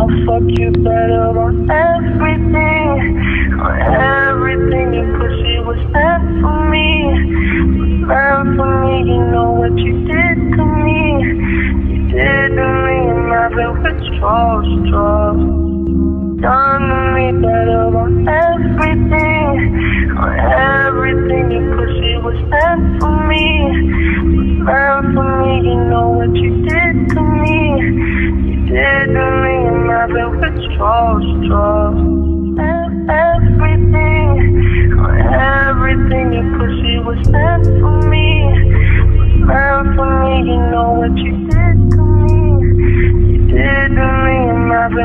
I'll fuck you better on everything, on everything. Your pussy was meant for me, was meant for me. You know what you did to me, you did to me. And I've been withdrawal straws. Done to me better on everything, on everything. Your pussy was meant for me, was meant for me. You know what you did to me,